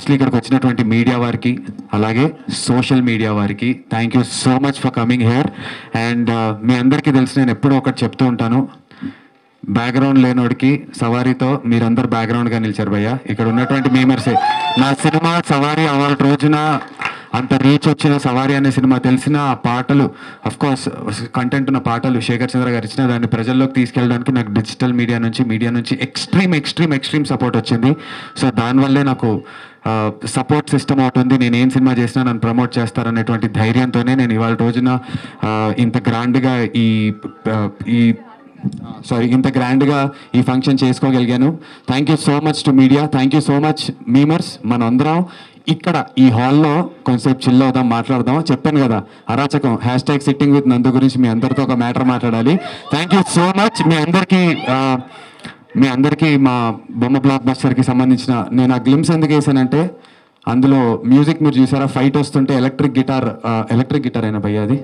Lastly ఇక్కడికి వచ్చినటువంటి media వారికి అలాగే సోషల్ మీడియా వారికి thank you so much for coming here and మీ అందరికీ తెలిసి నేను ఎప్పుడూ ఒకటి చెప్తూ ఉంటాను. బ్యాక్గ్రౌండ్ లేనోడికి సవారీతో మీరందరు బ్యాక్గ్రౌండ్గా నిలిచారు భయ్య. ఇక్కడ ఉన్నటువంటి మేమర్సే నా సినిమా సవారీ అవార్డు రోజున అంత రీచ్ వచ్చిన సవారి అనే సినిమా తెలిసిన ఆ పాటలు అఫ్ కోర్స్ కంటెంట్ ఉన్న పాటలు శేఖర్ చంద్ర గారు ఇచ్చిన దాన్ని ప్రజల్లోకి తీసుకెళ్ళడానికి నాకు డిజిటల్ మీడియా నుంచి మీడియా నుంచి ఎక్స్ట్రీమ్ ఎక్స్ట్రీమ్ ఎక్స్ట్రీమ్ సపోర్ట్ వచ్చింది. సో దానివల్లే నాకు సపోర్ట్ సిస్టమ్ ఒకటి ఉంది. నేను ఏం సినిమా చేసినా నన్ను ప్రమోట్ చేస్తారనేటువంటి ధైర్యంతోనే నేను ఇవాళ రోజున ఇంత గ్రాండ్గా ఈ ఈ సారీ ఇంత గ్రాండ్గా ఈ function చేసుకోగలిగాను. Thank you so much to media thank you so much memers మనందరం ఇక్కడ ఈ హాల్లో కొంచెంసేపు చిల్ అవుదాం మాట్లాడదాం. చెప్పాను కదా అరాచకం. హ్యాష్ ట్యాగ్ సిట్టింగ్ విత్ నందు గురించి మీ అందరితో ఒక మ్యాటర్ మాట్లాడాలి. థ్యాంక్ యూ సో మచ్ మీ అందరికీ మీ అందరికీ మా బొమ్మ బ్లాక్ బస్టర్కి సంబంధించిన నేను ఆ గ్లిమ్స్ ఎందుకు వేసానంటే అందులో మ్యూజిక్ మీరు చూసారా? ఫైట్ వస్తుంటే ఎలక్ట్రిక్ గిటార్ ఎలక్ట్రిక్ గిటార్ అయినా భయ్య అది.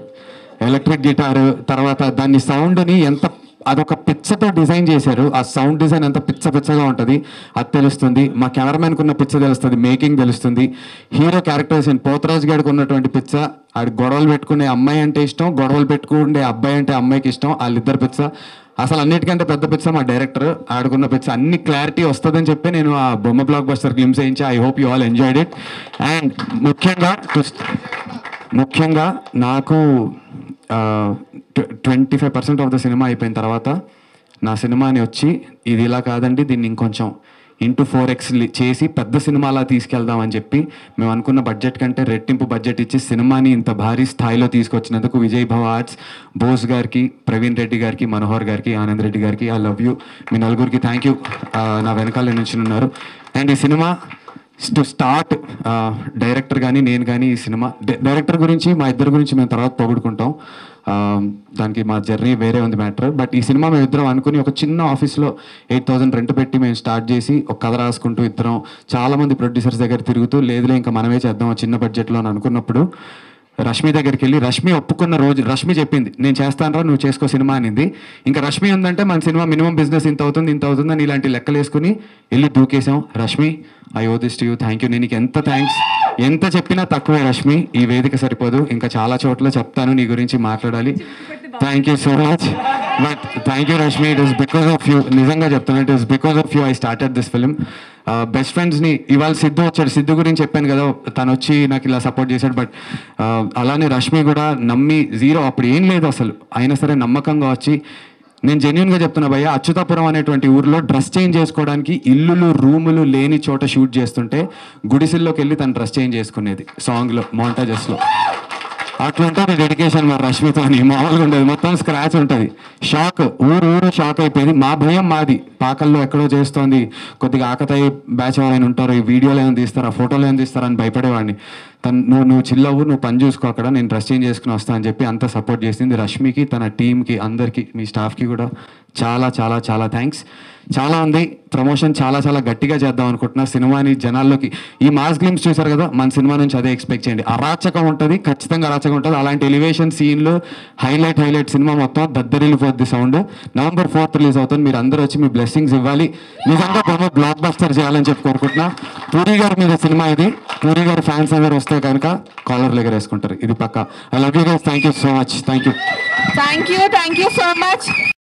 ఎలక్ట్రిక్ గిటార్ తర్వాత దాన్ని సౌండ్ని ఎంత అదొక పిచ్చతో డిజైన్ చేశారు. ఆ సౌండ్ డిజైన్ ఎంత పిచ్చ పిచ్చగా ఉంటుంది అది తెలుస్తుంది. మా కెమెరామెన్కి ఉన్న పిచ్చ తెలుస్తుంది మేకింగ్ తెలుస్తుంది. హీరో క్యారెక్టరైజేషన్ పోతరాజ్ గారికి ఉన్నటువంటి పిచ్చ ఆడి గొడవలు పెట్టుకునే అమ్మాయి అంటే ఇష్టం గొడవలు పెట్టుకునే అబ్బాయి అంటే అమ్మాయికి ఇష్టం వాళ్ళిద్దరు పిచ్చ. అసలు అన్నిటికంటే పెద్ద పిచ్చ మా డైరెక్టర్. ఆడుకున్న పిచ్చ అన్ని క్లారిటీ వస్తుందని చెప్పి నేను ఆ బొమ్మ బ్లాక్ బస్టర్ గ్లిమ్స్ వేయించి I hope you all enjoyed it and ముఖ్యంగా ముఖ్యంగా నాకు twenty five percent of the cinema అయిపోయిన తర్వాత నా సినిమాని వచ్చి ఇది ఇలా కాదండి దీన్ని ఇంకొంచెం ఇంటూ ఫోర్ ఎక్స్ చేసి పెద్ద సినిమాలా తీసుకెళ్దామని చెప్పి మేము అనుకున్న బడ్జెట్ కంటే రెట్టింపు బడ్జెట్ ఇచ్చి సినిమాని ఇంత భారీ స్థాయిలో తీసుకొచ్చినందుకు విజయ్ భవ ఆర్ట్స్ బోస్ గారికి ప్రవీణ్ రెడ్డి గారికి మనోహర్ గారికి ఆనంద్ రెడ్డి గారికి ఐ లవ్ యూ. మీ నలుగురికి థ్యాంక్ యూ నా వెనకాల నుంచి ఉన్నారు. అండ్ ఈ సినిమా టు స్టార్ట్ డైరెక్టర్ కానీ నేను కానీ ఈ సినిమా డైరెక్టర్ గురించి మా ఇద్దరి గురించి మేము తర్వాత పొగుడుకుంటాం. దానికి మా జర్నీ వేరే ఉంది మ్యాటర్. బట్ ఈ సినిమా మేము ఇద్దరం అనుకుని ఒక చిన్న ఆఫీస్లో ఎయిట్ థౌసండ్ రెంట్ పెట్టి మేము స్టార్ట్ చేసి ఒక కథ రాసుకుంటూ ఇద్దరం చాలామంది ప్రొడ్యూసర్స్ దగ్గర తిరుగుతూ లేదులే ఇంకా మనమే చేద్దాం చిన్న బడ్జెట్లో అని అనుకున్నప్పుడు రష్మి దగ్గరికి వెళ్ళి రష్మి ఒప్పుకున్న రోజు రష్మి చెప్పింది నేను చేస్తానరా నువ్వు చేసుకో సినిమా అనింది. ఇంకా రష్మి ఉందంటే మన సినిమా మినిమం బిజినెస్ ఇంత అవుతుంది ఇంత అవుతుంది అని ఇలాంటి లెక్కలు వేసుకుని వెళ్ళి దూకేసాం Rashmi I owe this to you thank you. నేను నీకు ఎంత థ్యాంక్స్ ఎంత చెప్పినా తక్కువే రష్మి. ఈ వేదిక సరిపోదు. ఇంకా చాలా చోట్ల చెప్తాను నీ గురించి మాట్లాడాలి. Thank you so much but thank you Rashmi. It is because of you నిజంగా చెప్తాను it is because of you I started this film best ఫ్రెండ్స్ని ఇవాళ సిద్ధు వచ్చాడు. సిద్ధు గురించి చెప్పాను కదా తను వచ్చి నాకు ఇలా సపోర్ట్ చేశాడు. బట్ అలానే రష్మి కూడా నమ్మి జీరో అప్పుడు ఏం లేదు అసలు. అయినా సరే నమ్మకంగా వచ్చి నేను జెన్యున్గా చెప్తున్నా భయ్య అచ్యుతాపురం అనేటువంటి ఊర్లో డ్రెస్ చేంజ్ చేసుకోవడానికి ఇల్లులు రూములు లేని చోట షూట్ చేస్తుంటే గుడిసెల్లోకి వెళ్ళి తను డ్రెస్ చేంజ్ చేసుకునేది సాంగ్లో మాంటాజెస్లో అట్లా డెడికేషన్ మరి రష్మితో అని మామూలుగా ఉండదు. మొత్తం స్క్రాచ్ ఉంటుంది. షాక్ ఊరు ఊరు షాక్ అయిపోయింది. మా భయం మాది. పాకల్లో ఎక్కడో చేస్తోంది. కొద్దిగా ఆకతాయి బ్యాచ్ ఎవరైనా ఉంటారు ఈ వీడియోలు ఏమైనా తీస్తారా ఫోటోలు ఏమైనా తీస్తారా అని భయపడేవాడిని. తను నువ్వు నువ్వు చిల్లవు నువ్వు పని చూసుకో అక్కడ నేను డ్రెస్ చేంజ్ చేసుకుని వస్తా అని చెప్పి అంత సపోర్ట్ చేసింది రష్మికి తన టీంకి అందరికీ మీ స్టాఫ్కి కూడా. చాలా చాలా చాలా థ్యాంక్స్ చాలా ఉంది. ప్రమోషన్ చాలా చాలా గట్టిగా చేద్దాం అనుకుంటున్నా. సినిమాని జనాల్లోకి ఈ మాస్ గ్లిమ్స్ చూసారు కదా? మన సినిమా నుంచి అదే ఎక్స్పెక్ట్ చేయండి. అరాచకం ఉంటుంది ఖచ్చితంగా అరాచకం ఉంటుంది. అలాంటి ఎలివేషన్ సీన్లు హైలైట్ హైలైట్ సినిమా మొత్తం దద్దరిల్లిపోద్ది సౌండ్ నవంబర్ ఫోర్త్ రిలీజ్ అవుతుంది. మీరు అందరూ వచ్చి మీ బ్లెస్సింగ్స్ ఇవ్వాలి. నిజంగా బొమ్మ బ్లాక్ బస్టర్ చేయాలని చెప్పి కోరుకుంటున్నా. పూరి గారి మీద సినిమా ఇది. పూరి గారు ఫ్యాన్స్ అందరూ వస్తే కనుక కాలర్ దగ్గర వేసుకుంటారు. ఇది పక్క. I love you guys thank you so much thank you thank you thank you so much